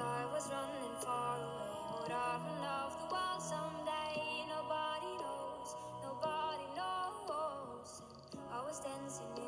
I was running far away. Would I run off the world someday? Nobody knows, nobody knows. I was dancing.